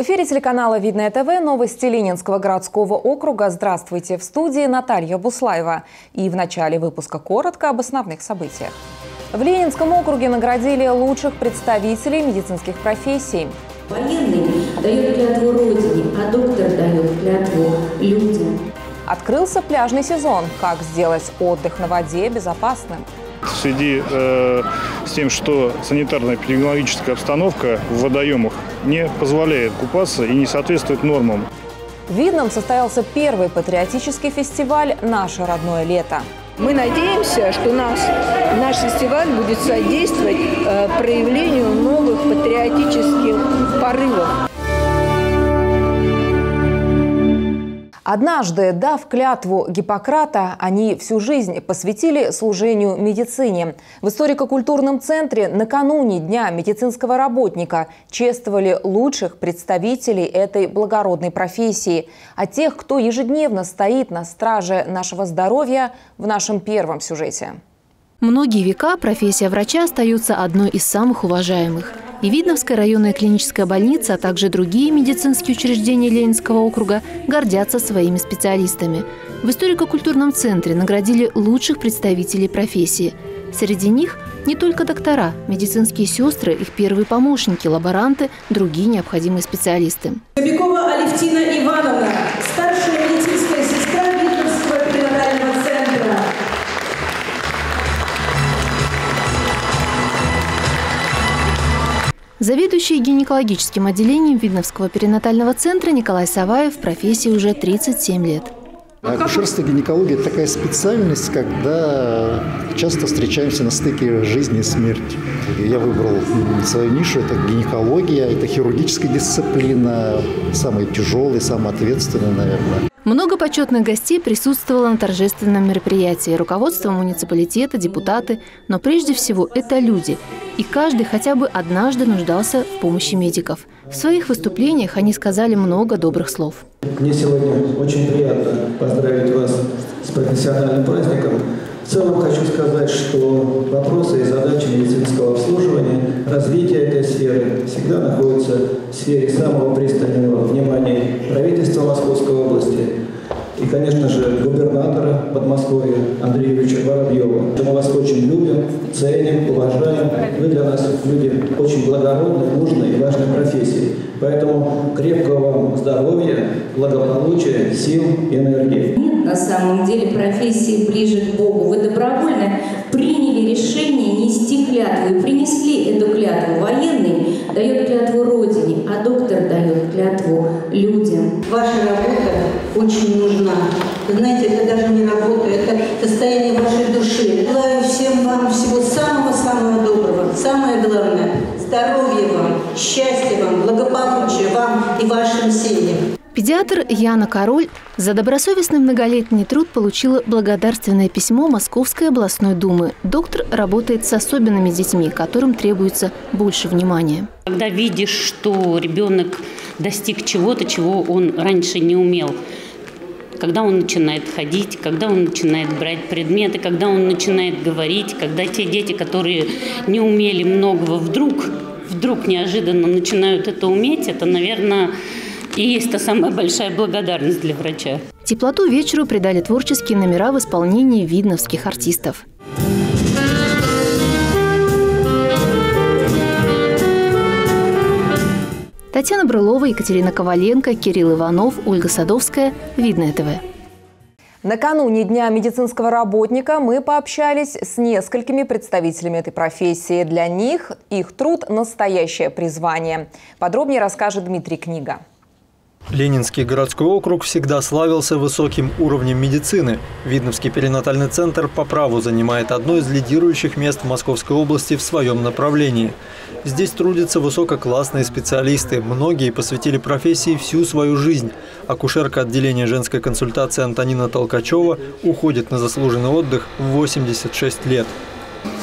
В эфире телеканала «Видное ТВ» новости Ленинского городского округа. Здравствуйте! В студии Наталья Буслаева. И в начале выпуска коротко об основных событиях. В Ленинском округе наградили лучших представителей медицинских профессий. Военный дает клятву Родине, а доктор дает клятву людям. Открылся пляжный сезон. Как сделать отдых на воде безопасным? В связи э, с тем, что санитарно-эпидемиологическая обстановка в водоемах не позволяет купаться и не соответствует нормам. В Видном состоялся первый патриотический фестиваль «Наше родное лето». Мы надеемся, что наш, наш фестиваль будет содействовать э, проявлению новых патриотических порывов. Однажды, дав клятву Гиппократа, они всю жизнь посвятили служению медицине. В историко-культурном центре накануне Дня медицинского работника чествовали лучших представителей этой благородной профессии. А тех, кто ежедневно стоит на страже нашего здоровья, в нашем первом сюжете. Многие века профессия врача остается одной из самых уважаемых. И Видновская районная клиническая больница, а также другие медицинские учреждения Ленинского округа гордятся своими специалистами. В историко-культурном центре наградили лучших представителей профессии. Среди них не только доктора, медицинские сестры, их первые помощники, лаборанты, другие необходимые специалисты. Кобякова Алевтина Ивановна, старшая Заведующий гинекологическим отделением Видновского перинатального центра Николай Саваев в профессии уже 37 лет. Акушерство и гинекология – это такая специальность, когда часто встречаемся на стыке жизни и смерти. Я выбрал свою нишу – это гинекология, это хирургическая дисциплина, самая тяжелая, самая ответственная, наверное. Много почетных гостей присутствовало на торжественном мероприятии. Руководство муниципалитета, депутаты. Но прежде всего это люди. И каждый хотя бы однажды нуждался в помощи медиков. В своих выступлениях они сказали много добрых слов. Мне сегодня очень приятно поздравить вас с профессиональным праздником. В целом хочу сказать, что вопросы и задачи медицинского обслуживания, развития этой сферы всегда находятся сфере самого пристального внимания правительства Московской области и, конечно же, губернатора Подмосковья Андрея Юрьевича Воробьева. Мы вас очень любим, ценим, уважаем. Вы для нас люди очень благородной, нужной и важной профессии. Поэтому крепкого вам здоровья, благополучия, сил и энергии. Нет на самом деле профессии ближе к Богу. Вы добровольно приняли решение нести клятву и принесли эту клятву. Военный дает клятву Родине, а доктор дает клятву людям. Ваша работа очень нужна. Вы знаете, это даже не работа, это состояние вашей души. Желаю всем вам всего самого-самого доброго. Самое главное – здоровья вам, счастья вам, благополучия вам и вашим семьям. Педиатр Яна Король за добросовестный многолетний труд получила благодарственное письмо Московской областной думы. Доктор работает с особенными детьми, которым требуется больше внимания. Когда видишь, что ребенок достиг чего-то, чего он раньше не умел, когда он начинает ходить, когда он начинает брать предметы, когда он начинает говорить, когда те дети, которые не умели многого, вдруг, вдруг неожиданно начинают это уметь, это, наверное, и есть та самая большая благодарность для врача. Теплоту вечеру придали творческие номера в исполнении видновских артистов. Татьяна Брылова, Екатерина Коваленко, Кирилл Иванов, Ольга Садовская. Видное ТВ. Накануне Дня медицинского работника мы пообщались с несколькими представителями этой профессии. Для них их труд – настоящее призвание. Подробнее расскажет Дмитрий Книга. Ленинский городской округ всегда славился высоким уровнем медицины. Видновский перинатальный центр по праву занимает одно из лидирующих мест в Московской области в своем направлении. Здесь трудятся высококлассные специалисты. Многие посвятили профессии всю свою жизнь. Акушерка отделения женской консультации Антонина Толкачева уходит на заслуженный отдых в 86 лет.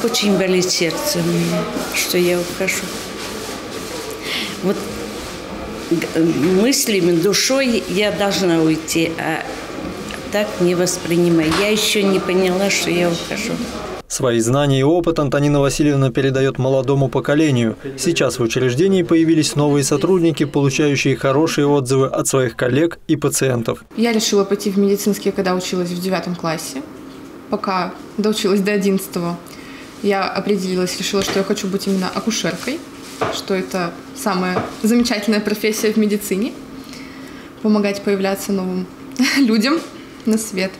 Очень болит сердце, что я ухожу. Вот мыслями, душой я должна уйти, а так не воспринимаю. Я еще не поняла, что я ухожу. Свои знания и опыт Антонина Васильевна передает молодому поколению. Сейчас в учреждении появились новые сотрудники, получающие хорошие отзывы от своих коллег и пациентов. Я решила пойти в медицинский, когда училась в девятом классе, пока доучилась до одиннадцатого. Я определилась, решила, что я хочу быть именно акушеркой, что это самая замечательная профессия в медицине, помогать появляться новым людям на свет.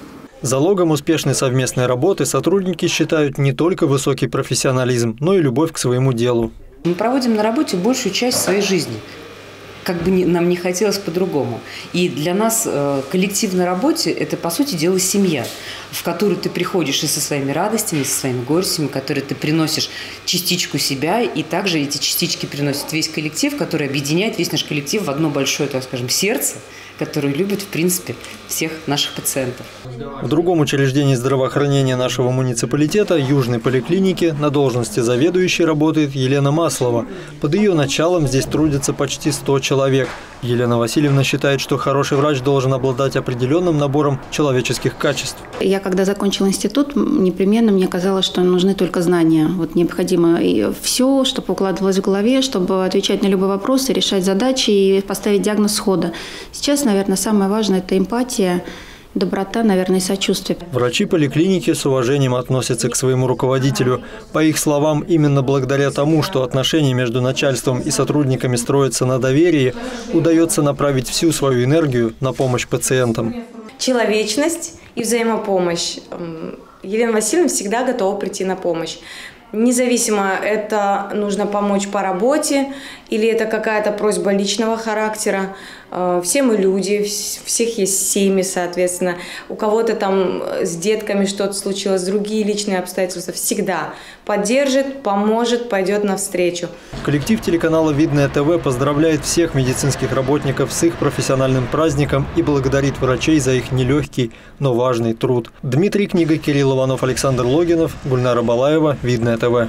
Залогом успешной совместной работы сотрудники считают не только высокий профессионализм, но и любовь к своему делу. Мы проводим на работе большую часть своей жизни как бы нам не хотелось по-другому. И для нас э, коллектив на работе – это, по сути дела, семья, в которую ты приходишь и со своими радостями, и со своими горестями, которые ты приносишь частичку себя, и также эти частички приносит весь коллектив, который объединяет весь наш коллектив в одно большое, так скажем, сердце, которое любит, в принципе, всех наших пациентов. В другом учреждении здравоохранения нашего муниципалитета, Южной поликлиники, на должности заведующей работает Елена Маслова. Под ее началом здесь трудится почти 100 человек человек. Елена Васильевна считает, что хороший врач должен обладать определенным набором человеческих качеств. Я когда закончила институт, непременно мне казалось, что нужны только знания. Вот необходимо и все, чтобы укладывалось в голове, чтобы отвечать на любые вопросы, решать задачи и поставить диагноз схода. Сейчас, наверное, самое важное – это эмпатия, доброта, наверное, и сочувствие. Врачи поликлиники с уважением относятся к своему руководителю. По их словам, именно благодаря тому, что отношения между начальством и сотрудниками строятся на доверии, удается направить всю свою энергию на помощь пациентам. Человечность и взаимопомощь. Елена Васильевна всегда готова прийти на помощь. Независимо, это нужно помочь по работе или это какая-то просьба личного характера. Э, все мы люди, всех есть семьи, соответственно. У кого-то там с детками что-то случилось, другие личные обстоятельства. Всегда поддержит, поможет, пойдет навстречу. Коллектив телеканала «Видное ТВ» поздравляет всех медицинских работников с их профессиональным праздником и благодарит врачей за их нелегкий, но важный труд. Дмитрий Книга, Кирилл Иванов, Александр Логинов, Гульнара Балаева, «Видное ТВ».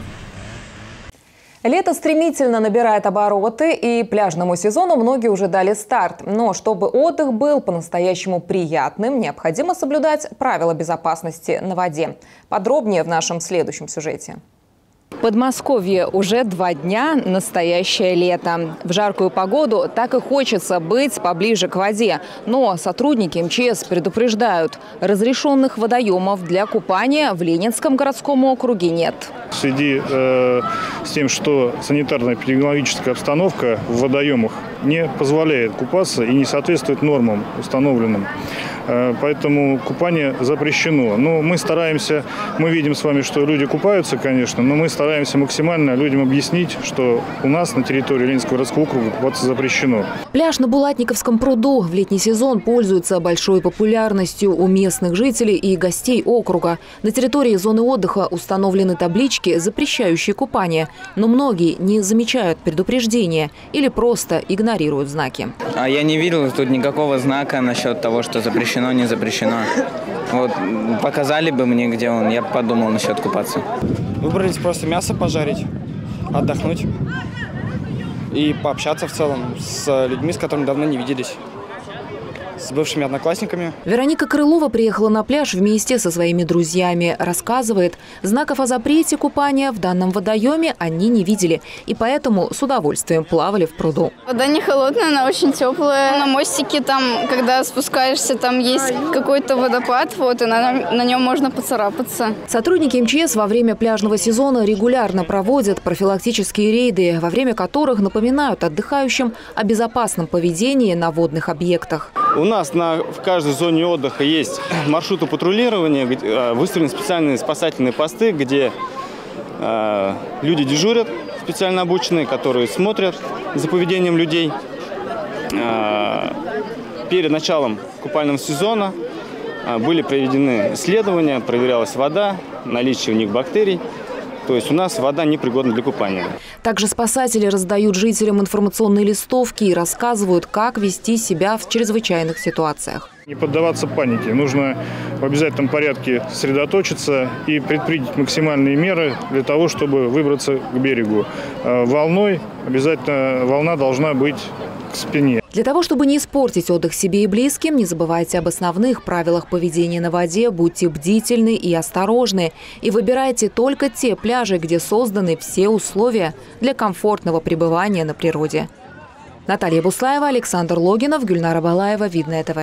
Лето стремительно набирает обороты, и пляжному сезону многие уже дали старт. Но чтобы отдых был по-настоящему приятным, необходимо соблюдать правила безопасности на воде. Подробнее в нашем следующем сюжете. Подмосковье уже два дня – настоящее лето. В жаркую погоду так и хочется быть поближе к воде. Но сотрудники МЧС предупреждают – разрешенных водоемов для купания в Ленинском городском округе нет. В связи э, с тем, что санитарно-эпидемиологическая обстановка в водоемах не позволяет купаться и не соответствует нормам установленным, Э, поэтому купание запрещено. Но мы стараемся, мы видим с вами, что люди купаются, конечно, но мы стараемся максимально людям объяснить, что у нас на территории Ленинского городского округа купаться запрещено. Пляж на Булатниковском пруду в летний сезон пользуется большой популярностью у местных жителей и гостей округа. На территории зоны отдыха установлены таблички, запрещающие купание, но многие не замечают предупреждения или просто игнорируют знаки. А я не видел тут никакого знака насчет того, что запрещено запрещено, не запрещено. Вот показали бы мне, где он, я подумал насчет купаться. Выбрались просто мясо пожарить, отдохнуть и пообщаться в целом с людьми, с которыми давно не виделись с бывшими одноклассниками. Вероника Крылова приехала на пляж вместе со своими друзьями. Рассказывает, знаков о запрете купания в данном водоеме они не видели. И поэтому с удовольствием плавали в пруду. Вода не холодная, она очень теплая. На мостике там, когда спускаешься, там есть какой-то водопад, вот, и на, на нем можно поцарапаться. Сотрудники МЧС во время пляжного сезона регулярно проводят профилактические рейды, во время которых напоминают отдыхающим о безопасном поведении на водных объектах. У нас на, в каждой зоне отдыха есть маршруты патрулирования, э, выставлены специальные спасательные посты, где э, люди дежурят, специально обученные, которые смотрят за поведением людей. Э, перед началом купального сезона э, были проведены исследования, проверялась вода, наличие у них бактерий. То есть у нас вода непригодна для купания. Также спасатели раздают жителям информационные листовки и рассказывают, как вести себя в чрезвычайных ситуациях. Не поддаваться панике. Нужно в обязательном порядке сосредоточиться и предпринять максимальные меры для того, чтобы выбраться к берегу. Э, волной обязательно волна должна быть к спине. Для того, чтобы не испортить отдых себе и близким, не забывайте об основных правилах поведения на воде, будьте бдительны и осторожны. И выбирайте только те пляжи, где созданы все условия для комфортного пребывания на природе. Наталья Буслаева, Александр Логинов, Гюльнара Балаева, Видное ТВ.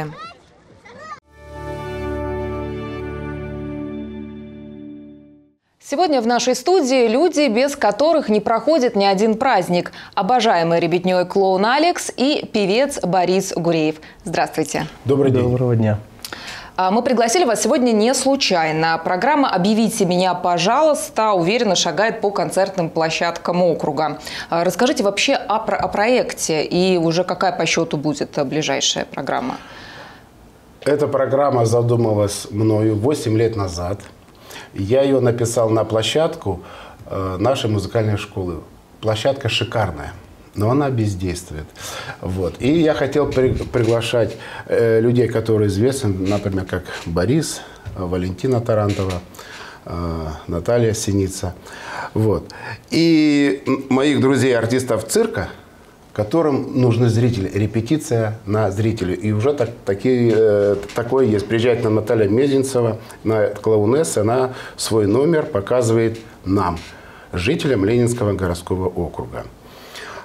Сегодня в нашей студии люди, без которых не проходит ни один праздник. Обожаемый ребятней клоун Алекс и певец Борис Гуреев. Здравствуйте. Добрый день. Доброго дня. А, мы пригласили вас сегодня не случайно. Программа «Объявите меня, пожалуйста» уверенно шагает по концертным площадкам округа. А, расскажите вообще о, про о проекте и уже какая по счету будет ближайшая программа? Эта программа задумалась мною 8 лет назад – я ее написал на площадку э, нашей музыкальной школы. Площадка шикарная но она бездействует. Вот. И я хотел при, приглашать э, людей, которые известны, например, как Борис, Валентина Тарантова, э, Наталья Синица. Вот. И моих друзей, артистов цирка – которым нужны зрители, репетиция на зрителей. И уже так, такие, э, такое есть. Приезжает нам Наталья Мезенцева, на клоунесса, она свой номер показывает нам, жителям Ленинского городского округа.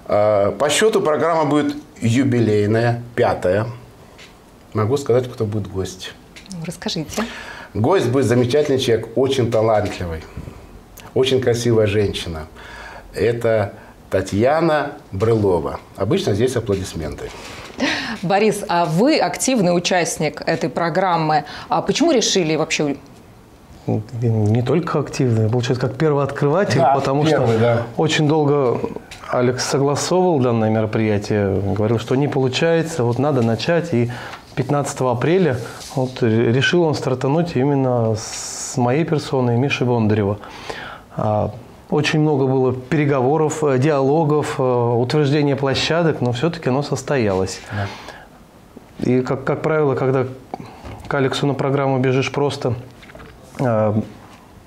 Э, по счету программа будет юбилейная, пятая. Могу сказать, кто будет гость. Расскажите. Гость будет замечательный человек, очень талантливый, очень красивая женщина. Это Татьяна Брылова. Обычно здесь аплодисменты. Борис, а вы активный участник этой программы. А почему решили вообще не только активный, получается, как первооткрыватель, да, потому первый, что да. очень долго Алекс согласовывал данное мероприятие, говорил, что не получается, вот надо начать. И 15 апреля вот, решил он стартануть именно с моей персоной, Миши Бондарева. Очень много было переговоров, э, диалогов, э, утверждения площадок, но все-таки оно состоялось. Да. И, как, как правило, когда к Алексу на программу бежишь просто, э,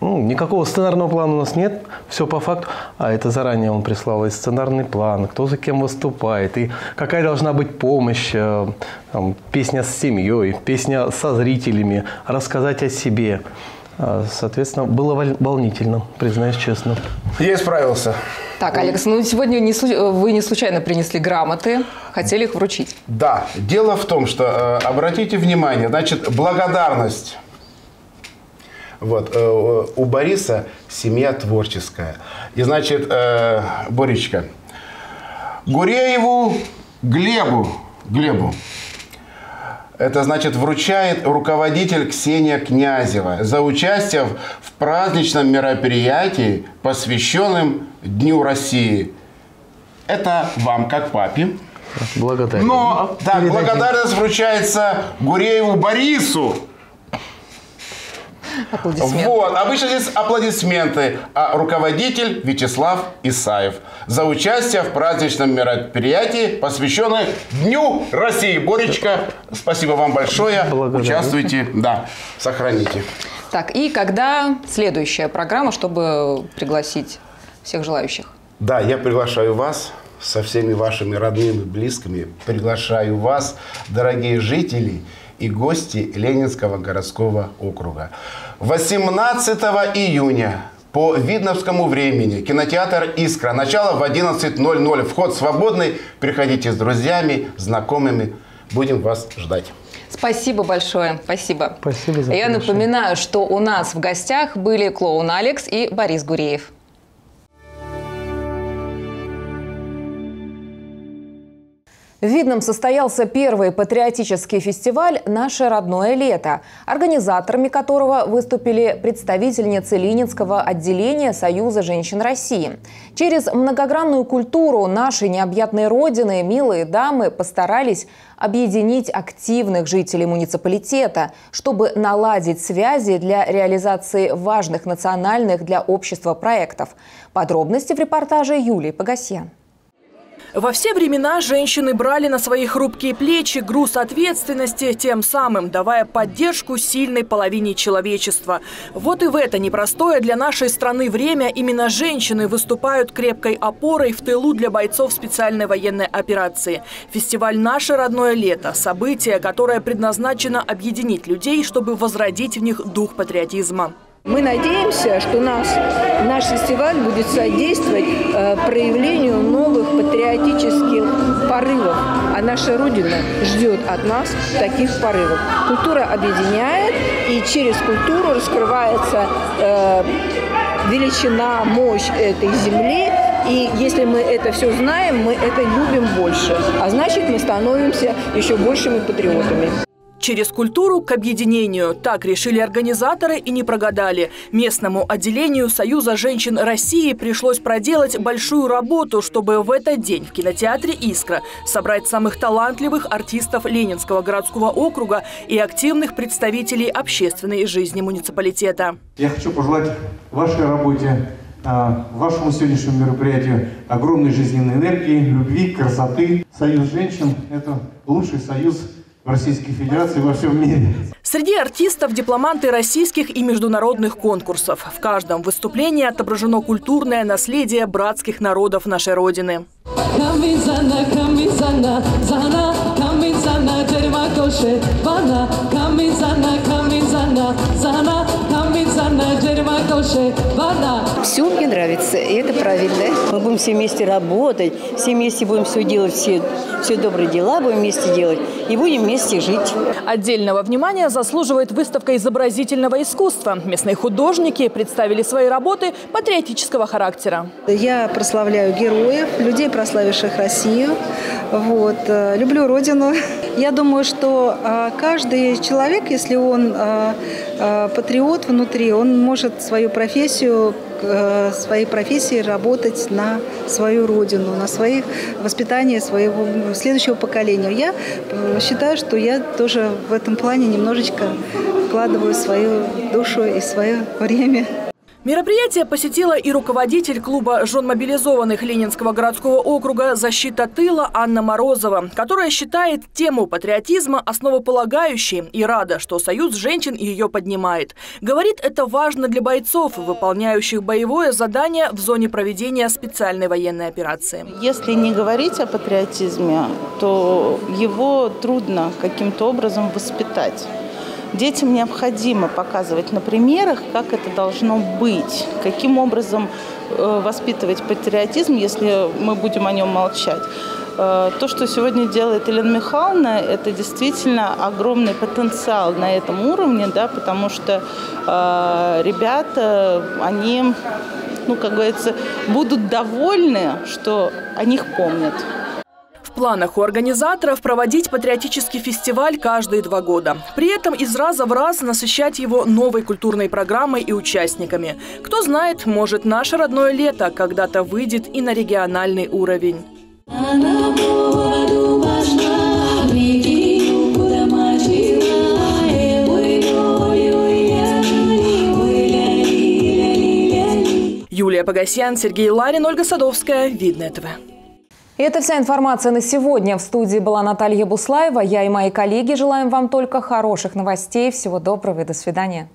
ну, никакого сценарного плана у нас нет, все по факту. А это заранее он прислал и сценарный план, кто за кем выступает, и какая должна быть помощь, там, песня с семьей, песня со зрителями, рассказать о себе. А, соответственно, было волнительно, признаюсь честно. Я справился. Так, Алекс, ну сегодня не, вы не случайно принесли грамоты, хотели их вручить. Да, дело в том, что, э, обратите внимание, значит, благодарность. Вот, э, у Бориса семья творческая. И, значит, э, Боречка, Гурееву Глебу, Глебу, это значит вручает руководитель Ксения Князева за участие в праздничном мероприятии, посвященном Дню России. Это вам, как папе. Благодарю. Но так, благодарность вручается Гурееву Борису Аплодисменты. Вот, обычно здесь аплодисменты. А руководитель Вячеслав Исаев за участие в праздничном мероприятии, посвященном Дню России. Боречка, спасибо вам большое. Благодарю. Участвуйте, да, сохраните. Так, и когда следующая программа, чтобы пригласить всех желающих? Да, я приглашаю вас со всеми вашими родными, близкими. Приглашаю вас, дорогие жители и гости Ленинского городского округа. 18 июня по Видновскому времени кинотеатр «Искра». Начало в 11.00. Вход свободный. Приходите с друзьями, знакомыми. Будем вас ждать. Спасибо большое. Спасибо. Спасибо за Я напоминаю, что у нас в гостях были клоун Алекс и Борис Гуреев. В Видном состоялся первый патриотический фестиваль «Наше родное лето», организаторами которого выступили представительницы Ленинского отделения Союза женщин России. Через многогранную культуру нашей необъятной родины милые дамы постарались объединить активных жителей муниципалитета, чтобы наладить связи для реализации важных национальных для общества проектов. Подробности в репортаже Юлии Погосян. Во все времена женщины брали на свои хрупкие плечи груз ответственности, тем самым давая поддержку сильной половине человечества. Вот и в это непростое для нашей страны время именно женщины выступают крепкой опорой в тылу для бойцов специальной военной операции. Фестиваль «Наше родное лето» – событие, которое предназначено объединить людей, чтобы возродить в них дух патриотизма. Мы надеемся, что нас, наш фестиваль будет содействовать э, проявлению новых наша Родина ждет от нас таких порывов. Культура объединяет, и через культуру раскрывается э, величина, мощь этой земли. И если мы это все знаем, мы это любим больше. А значит, мы становимся еще большими патриотами. Через культуру к объединению. Так решили организаторы и не прогадали. Местному отделению Союза женщин России пришлось проделать большую работу, чтобы в этот день в кинотеатре «Искра» собрать самых талантливых артистов Ленинского городского округа и активных представителей общественной жизни муниципалитета. Я хочу пожелать вашей работе а, вашему сегодняшнему мероприятию огромной жизненной энергии, любви, красоты. Союз женщин – это лучший союз в Российской Федерации во всем мире. Среди артистов – дипломанты российских и международных конкурсов. В каждом выступлении отображено культурное наследие братских народов нашей Родины. Все мне нравится, и это правильно. Мы будем все вместе работать, все вместе будем все делать, все, все добрые дела будем вместе делать и будем вместе жить. Отдельного внимания заслуживает выставка изобразительного искусства. Местные художники представили свои работы патриотического характера. Я прославляю героев, людей, прославивших Россию. Вот. Э, люблю Родину. Я думаю, что э, каждый человек, если он э, патриот внутри, он может свою профессию своей профессии работать на свою родину, на своих воспитание своего следующего поколения. Я считаю, что я тоже в этом плане немножечко вкладываю свою душу и свое время. Мероприятие посетила и руководитель клуба жен мобилизованных Ленинского городского округа «Защита тыла» Анна Морозова, которая считает тему патриотизма основополагающей и рада, что Союз женщин ее поднимает. Говорит, это важно для бойцов, выполняющих боевое задание в зоне проведения специальной военной операции. Если не говорить о патриотизме, то его трудно каким-то образом воспитать. Детям необходимо показывать на примерах, как это должно быть, каким образом э, воспитывать патриотизм, если мы будем о нем молчать. Э, то, что сегодня делает Елена Михайловна, это действительно огромный потенциал на этом уровне, да, потому что э, ребята, они, ну, как говорится, будут довольны, что о них помнят планах у организаторов проводить патриотический фестиваль каждые два года. При этом из раза в раз насыщать его новой культурной программой и участниками. Кто знает, может наше родное лето когда-то выйдет и на региональный уровень. Юлия Погосян, Сергей Ларин, Ольга Садовская. Видно этого. И это вся информация на сегодня. В студии была Наталья Буслаева. Я и мои коллеги желаем вам только хороших новостей. Всего доброго и до свидания.